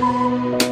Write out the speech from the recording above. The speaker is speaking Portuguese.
Música